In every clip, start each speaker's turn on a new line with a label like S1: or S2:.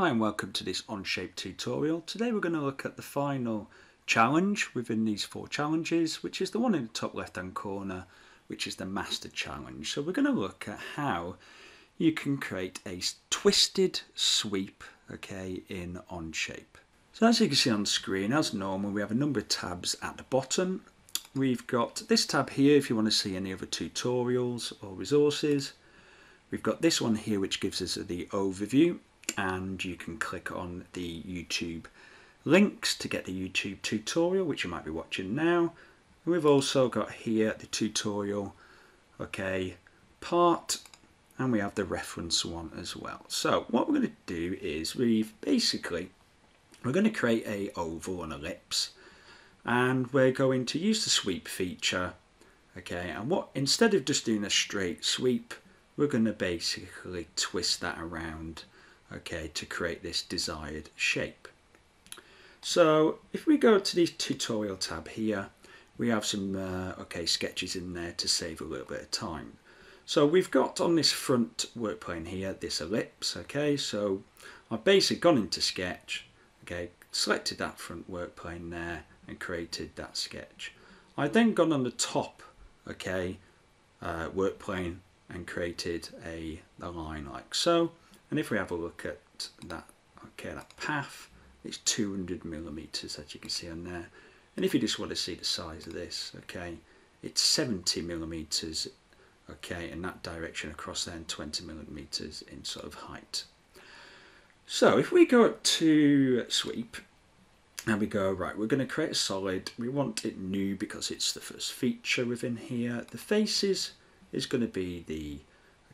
S1: Hi and welcome to this Onshape tutorial. Today we're going to look at the final challenge within these four challenges, which is the one in the top left hand corner, which is the Master Challenge. So we're going to look at how you can create a twisted sweep, okay, in Onshape. So as you can see on screen, as normal, we have a number of tabs at the bottom. We've got this tab here if you want to see any other tutorials or resources. We've got this one here which gives us the overview and you can click on the YouTube links to get the YouTube tutorial which you might be watching now. We've also got here the tutorial okay part and we have the reference one as well. So what we're going to do is we've basically we're going to create a oval and ellipse and we're going to use the sweep feature okay and what instead of just doing a straight sweep we're going to basically twist that around okay to create this desired shape. So if we go to the tutorial tab here we have some uh, okay sketches in there to save a little bit of time. So we've got on this front work plane here this ellipse okay? So I've basically gone into sketch okay selected that front work plane there and created that sketch. I then gone on the top okay uh, work plane and created a, a line like so. And if we have a look at that, okay, that path, it's 200 millimeters as you can see on there. And if you just want to see the size of this, okay, it's 70 millimeters, okay, in that direction across there and 20 millimeters in sort of height. So if we go up to sweep and we go, right, we're going to create a solid. We want it new because it's the first feature within here. The faces, is going to be the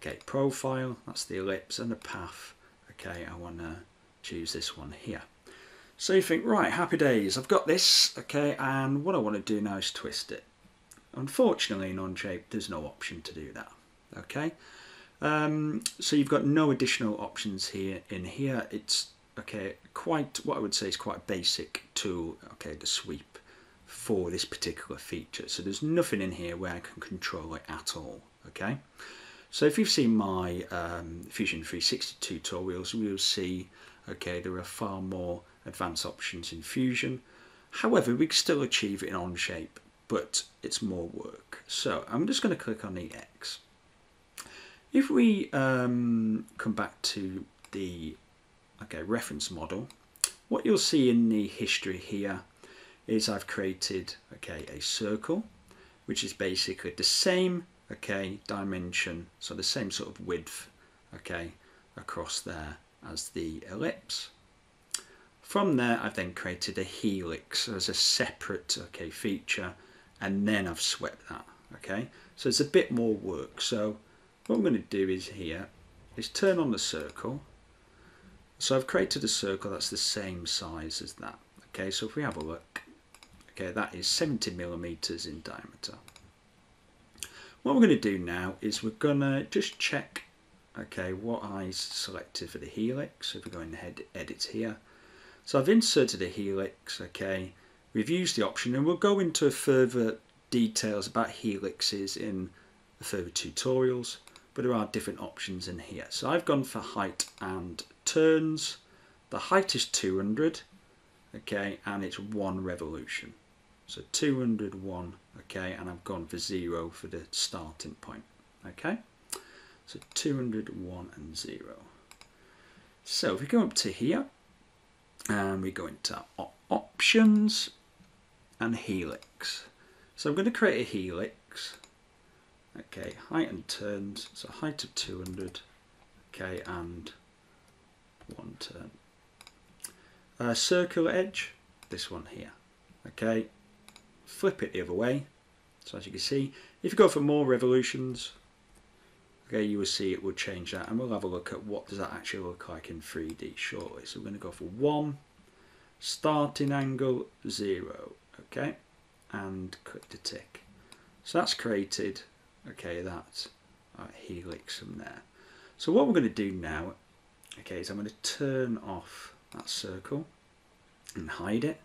S1: okay profile that's the ellipse and the path. Okay I want to choose this one here. So you think right happy days I've got this okay and what I want to do now is twist it. Unfortunately in Onshape there's no option to do that okay? Um, so you've got no additional options here in here. It's okay quite what I would say is quite a basic tool okay the sweep for this particular feature. So there's nothing in here where I can control it at all, okay? So if you've seen my um, Fusion 360 tutorials, you'll see, okay, there are far more advanced options in Fusion. However, we can still achieve it in Onshape, but it's more work. So I'm just going to click on the X. If we um, come back to the okay reference model, what you'll see in the history here is I've created okay a circle which is basically the same okay dimension. So the same sort of width okay across there as the ellipse. From there I've then created a helix as a separate okay feature and then I've swept that okay so it's a bit more work. So what I'm going to do is here is turn on the circle. So I've created a circle that's the same size as that okay so if we have a look Okay, that is 70 millimeters in diameter. What we're going to do now is we're going to just check okay what I selected for the helix. So if we go in ahead edit here. So I've inserted a helix, okay. We've used the option and we'll go into further details about helixes in further tutorials, but there are different options in here. So I've gone for height and turns. The height is 200, okay, and it's one revolution. So 201, okay, and I've gone for 0 for the starting point, okay? So 201 and 0. So if we go up to here, and we go into options and helix. So I'm going to create a helix, okay, height and turns, so height of 200, okay, and one turn. Uh, circular edge, this one here, okay, flip it the other way. So as you can see, if you go for more revolutions, okay, you will see it will change that. And we'll have a look at what does that actually look like in 3D shortly. So we're going to go for 1, starting angle 0, okay, and click the tick. So that's created, okay, that uh, helix from there. So what we're going to do now, okay, is I'm going to turn off that circle and hide it.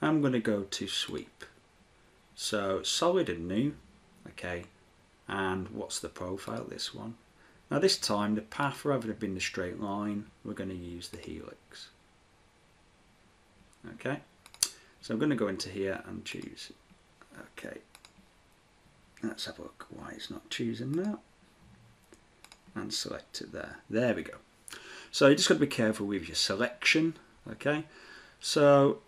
S1: I'm going to go to sweep. So solid and new, okay. And what's the profile? This one. Now this time the path rather than being the straight line we're going to use the helix. Okay so I'm going to go into here and choose okay let's have a look why it's not choosing that and select it there there we go so you just got to be careful with your selection okay so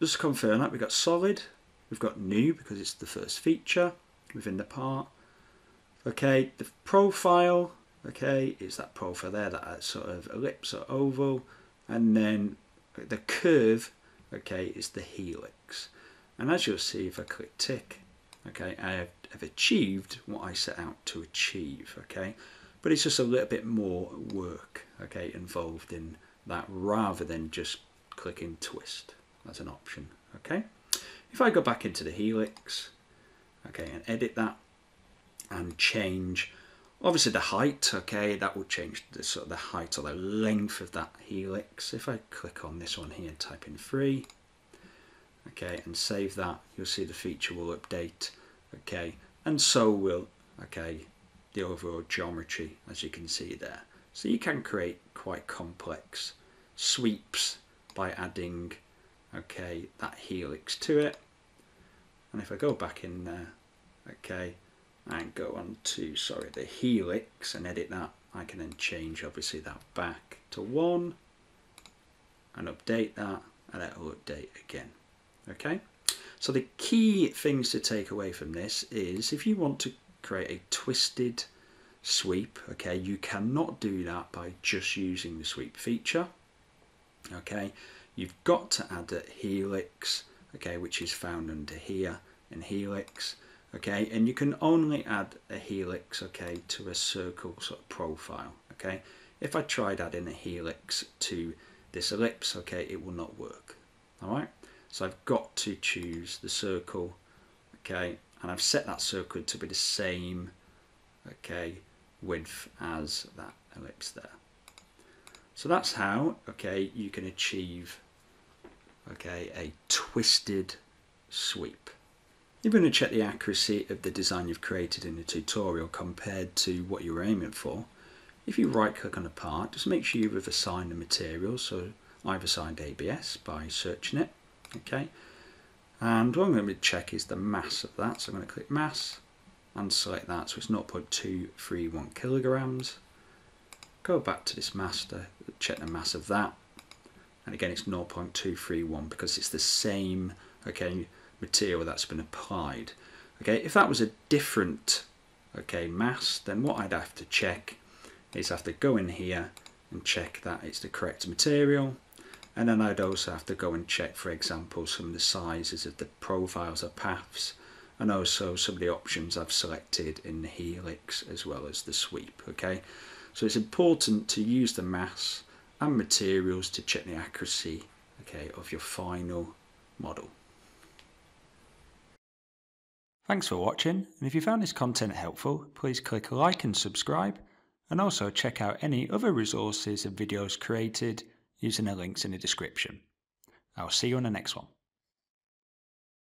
S1: just confirm that we've got solid we've got new because it's the first feature within the part. Okay the profile okay is that profile there that uh, sort of ellipse or oval. And then the curve okay is the helix. And as you'll see if I click tick okay I have, have achieved what I set out to achieve okay? But it's just a little bit more work okay involved in that rather than just clicking twist as an option okay if I go back into the helix okay and edit that and change obviously the height okay that will change the sort of the height or the length of that helix. If I click on this one here type in 3 okay and save that you'll see the feature will update okay and so will okay the overall geometry as you can see there. So you can create quite complex sweeps by adding okay that helix to it. And if I go back in there okay and go on to sorry the helix and edit that. I can then change obviously that back to one and update that and it will update again okay? So the key things to take away from this is if you want to create a twisted sweep okay you cannot do that by just using the sweep feature okay you've got to add a helix okay which is found under here in helix okay? And you can only add a helix okay to a circle sort of profile okay? If I tried adding a helix to this ellipse okay it will not work all right? So I've got to choose the circle okay? And I've set that circle to be the same okay width as that ellipse there. So that's how okay you can achieve okay a twisted sweep you're going to check the accuracy of the design you've created in the tutorial compared to what you were aiming for. If you right click on a part, just make sure you've assigned the material. So I've assigned ABS by searching it. Okay. And what I'm going to check is the mass of that. So I'm going to click mass and select that. So it's 0.231 kilograms. Go back to this master, check the mass of that. And again, it's 0.231 because it's the same, okay, material that's been applied. Okay, if that was a different okay mass, then what I'd have to check is I have to go in here and check that it's the correct material. And then I'd also have to go and check, for example, some of the sizes of the profiles or paths and also some of the options I've selected in the helix as well as the sweep. Okay, so it's important to use the mass and materials to check the accuracy okay, of your final model. Thanks for watching, and if you found this content helpful, please click like and subscribe, and also check out any other resources and videos created using the links in the description. I'll see you on the next one.